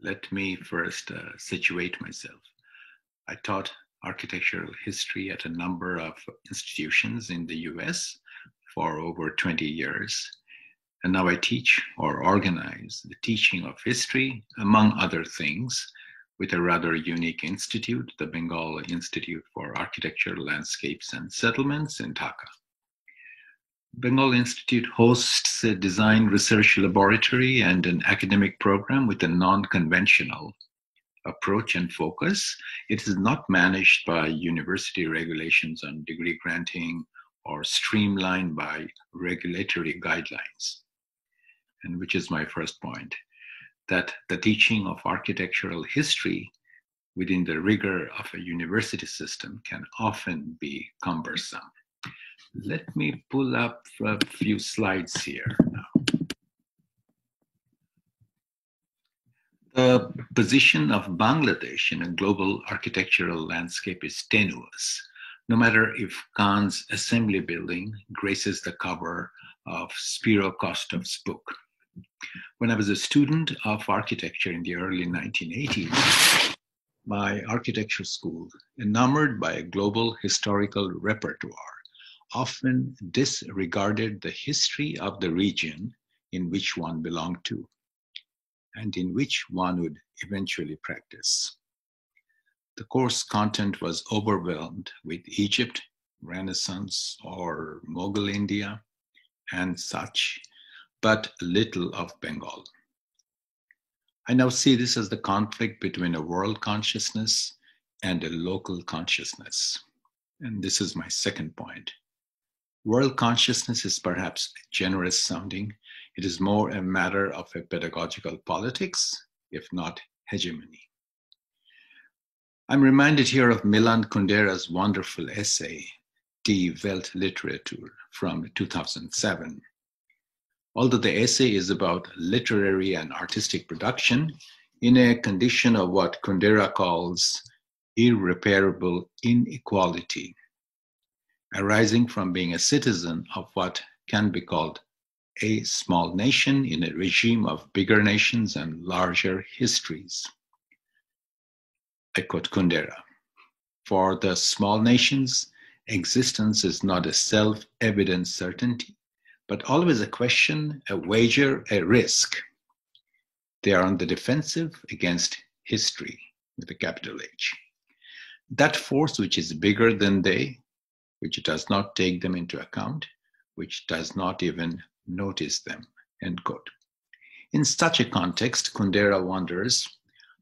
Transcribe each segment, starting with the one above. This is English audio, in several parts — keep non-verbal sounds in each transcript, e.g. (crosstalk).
let me first uh, situate myself. I taught architectural history at a number of institutions in the US for over 20 years. And now I teach or organize the teaching of history, among other things, with a rather unique institute, the Bengal Institute for Architecture, Landscapes, and Settlements in Dhaka. Bengal Institute hosts a design research laboratory and an academic program with a non conventional approach and focus. It is not managed by university regulations on degree granting or streamlined by regulatory guidelines. And which is my first point that the teaching of architectural history within the rigor of a university system can often be cumbersome. Let me pull up a few slides here now. The position of Bangladesh in a global architectural landscape is tenuous, no matter if Kahn's assembly building graces the cover of Spiro Kostof's book. When I was a student of architecture in the early 1980s, my architecture school, enamored by a global historical repertoire, often disregarded the history of the region in which one belonged to and in which one would eventually practice. The course content was overwhelmed with Egypt, Renaissance, or Mughal India, and such, but little of Bengal. I now see this as the conflict between a world consciousness and a local consciousness. And this is my second point. World consciousness is perhaps generous sounding. It is more a matter of a pedagogical politics, if not hegemony. I'm reminded here of Milan Kundera's wonderful essay, Die Weltliteratur, from 2007. Although the essay is about literary and artistic production in a condition of what Kundera calls irreparable inequality arising from being a citizen of what can be called a small nation in a regime of bigger nations and larger histories. I quote Kundera For the small nations, existence is not a self evident certainty, but always a question, a wager, a risk. They are on the defensive against history with a capital H. That force which is bigger than they which does not take them into account, which does not even notice them. End quote. In such a context, Kundera wonders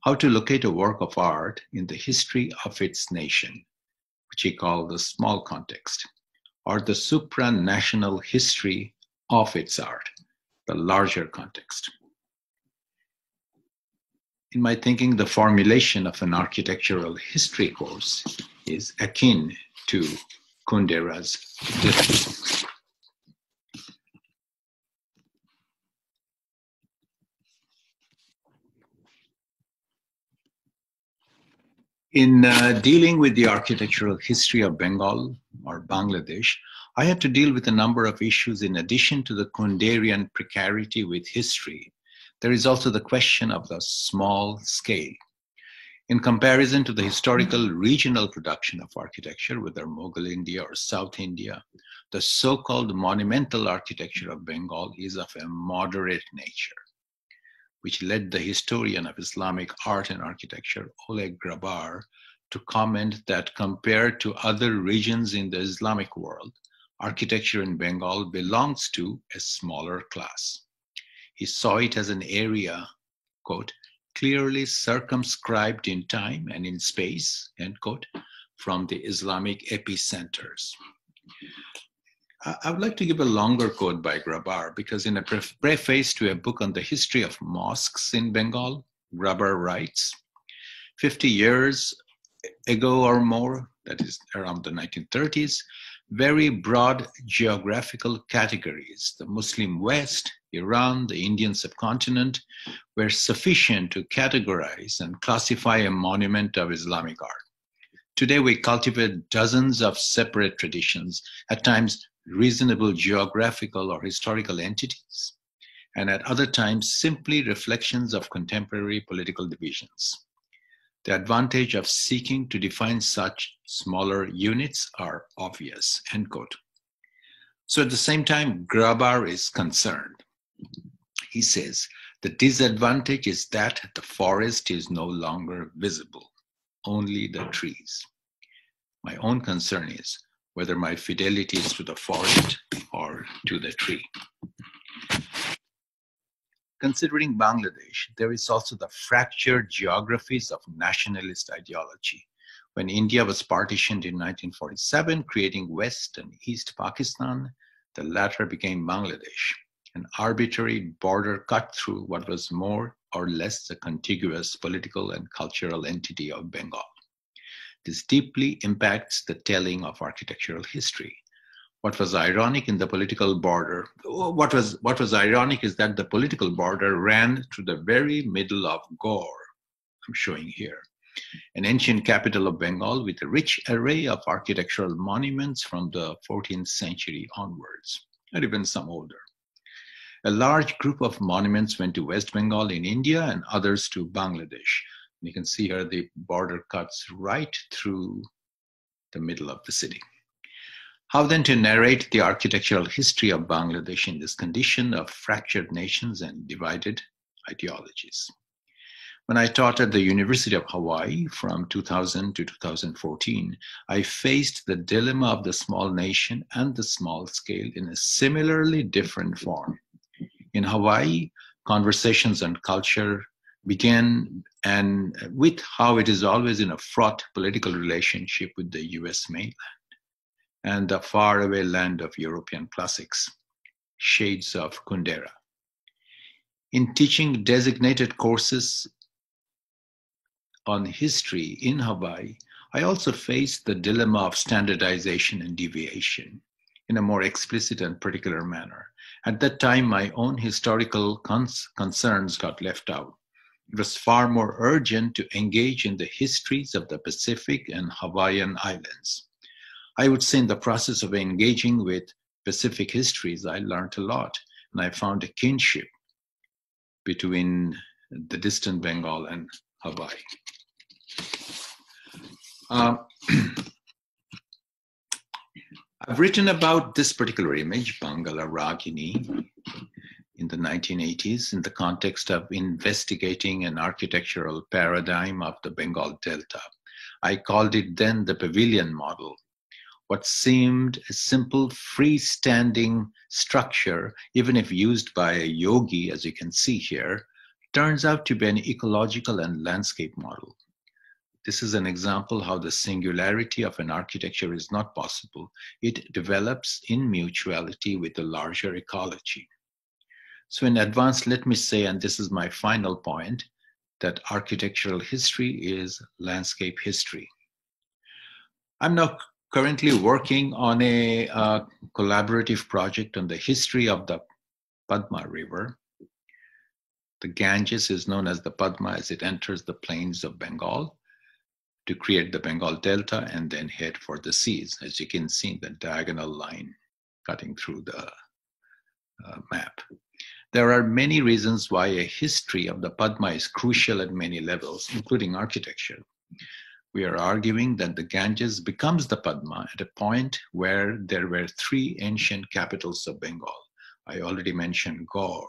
how to locate a work of art in the history of its nation, which he called the small context, or the supranational history of its art, the larger context. In my thinking, the formulation of an architectural history course is akin to Kundera's death. In uh, dealing with the architectural history of Bengal or Bangladesh, I had to deal with a number of issues in addition to the Kunderian precarity with history. There is also the question of the small scale. In comparison to the mm-hmm. historical regional production of architecture, whether Mughal India or South India, the so called monumental architecture of Bengal is of a moderate nature, which led the historian of Islamic art and architecture, Oleg Grabar, to comment that compared to other regions in the Islamic world, architecture in Bengal belongs to a smaller class. He saw it as an area, quote, clearly circumscribed in time and in space, end quote, from the Islamic epicenters. I would like to give a longer quote by Grabar because, in a preface to a book on the history of mosques in Bengal, Grabar writes 50 years ago or more, that is around the 1930s, very broad geographical categories, the Muslim West, Iran, the Indian subcontinent, were sufficient to categorize and classify a monument of Islamic art. Today, we cultivate dozens of separate traditions, at times reasonable geographical or historical entities. and at other times simply reflections of contemporary political divisions. The advantage of seeking to define such smaller units are obvious, end quote. So at the same time, Grabar is concerned. He says, the disadvantage is that the forest is no longer visible, only the trees. My own concern is whether my fidelity is to the forest or to the tree. Considering Bangladesh, there is also the fractured geographies of nationalist ideology. When India was partitioned in 1947, creating West and East Pakistan, the latter became Bangladesh, an arbitrary border cut through what was more or less the contiguous political and cultural entity of Bengal. This deeply impacts the telling of architectural history what was ironic in the political border, what was, what was ironic is that the political border ran through the very middle of Gaur I'm showing here, an ancient capital of Bengal with a rich array of architectural monuments from the 14th century onwards, and even some older. A large group of monuments went to West Bengal in India and others to Bangladesh. And you can see here the border cuts right through the middle of the city. How then to narrate the architectural history of Bangladesh in this condition of fractured nations and divided ideologies? When I taught at the University of Hawaii from 2000 to 2014, I faced the dilemma of the small nation and the small scale in a similarly different form. In Hawaii, conversations on culture began and with how it is always in a fraught political relationship with the US mainland and the faraway land of European classics, shades of Kundera. In teaching designated courses on history in Hawaii, I also faced the dilemma of standardization and deviation in a more explicit and particular manner. At that time, my own historical cons- concerns got left out. It was far more urgent to engage in the histories of the Pacific and Hawaiian islands. I would say in the process of engaging with Pacific histories, I learned a lot and I found a kinship between the distant Bengal and Hawaii. Uh, (clears throat) I've written about this particular image, Bangala Ragini, in the 1980s in the context of investigating an architectural paradigm of the Bengal Delta. I called it then the pavilion model what seemed a simple freestanding structure, even if used by a yogi, as you can see here, turns out to be an ecological and landscape model. This is an example how the singularity of an architecture is not possible. It develops in mutuality with the larger ecology. So in advance, let me say, and this is my final point, that architectural history is landscape history. I'm now currently working on a uh, collaborative project on the history of the Padma River. The Ganges is known as the Padma as it enters the plains of Bengal to create the Bengal Delta and then head for the seas, as you can see the diagonal line cutting through the uh, map. There are many reasons why a history of the Padma is crucial at many levels, including architecture we are arguing that the Ganges becomes the Padma at a point where there were three ancient capitals of Bengal. I already mentioned Gaur.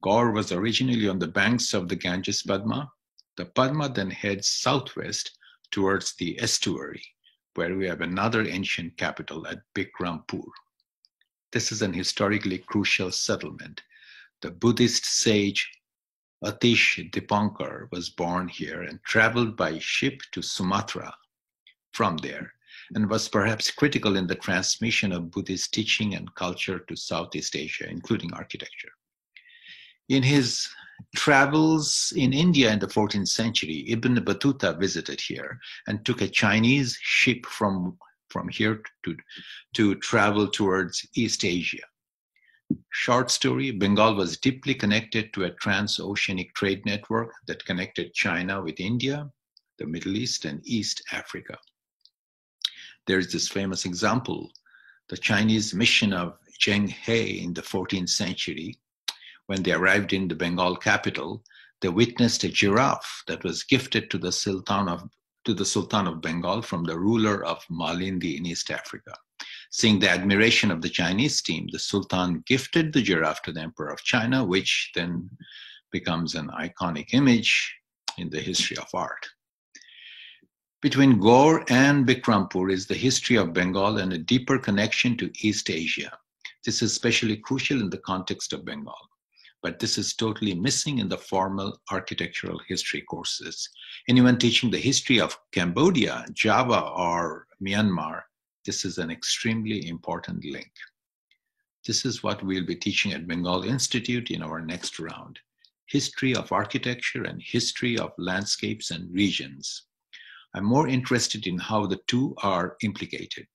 Gaur was originally on the banks of the Ganges Padma. The Padma then heads southwest towards the estuary, where we have another ancient capital at Bikrampur. This is an historically crucial settlement. The Buddhist sage Atish Dipankar was born here and traveled by ship to Sumatra from there and was perhaps critical in the transmission of Buddhist teaching and culture to Southeast Asia, including architecture. In his travels in India in the 14th century, Ibn Battuta visited here and took a Chinese ship from, from here to, to travel towards East Asia. Short story Bengal was deeply connected to a transoceanic trade network that connected China with India, the Middle East, and East Africa. There's this famous example the Chinese mission of Zheng He in the 14th century, when they arrived in the Bengal capital, they witnessed a giraffe that was gifted to the Sultan of to the Sultan of Bengal from the ruler of Malindi in East Africa. Seeing the admiration of the Chinese team, the Sultan gifted the giraffe to the Emperor of China, which then becomes an iconic image in the history of art. Between Gaur and Bikrampur is the history of Bengal and a deeper connection to East Asia. This is especially crucial in the context of Bengal, but this is totally missing in the formal architectural history courses. Anyone teaching the history of Cambodia, Java, or Myanmar, this is an extremely important link. This is what we'll be teaching at Bengal Institute in our next round history of architecture and history of landscapes and regions. I'm more interested in how the two are implicated.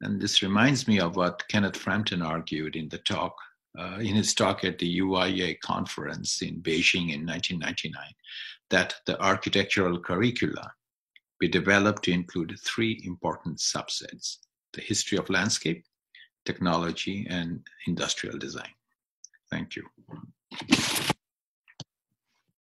And this reminds me of what Kenneth Frampton argued in the talk, uh, in his talk at the UIA conference in Beijing in 1999, that the architectural curricula be developed to include three important subsets, the history of landscape, technology, and industrial design. Thank you.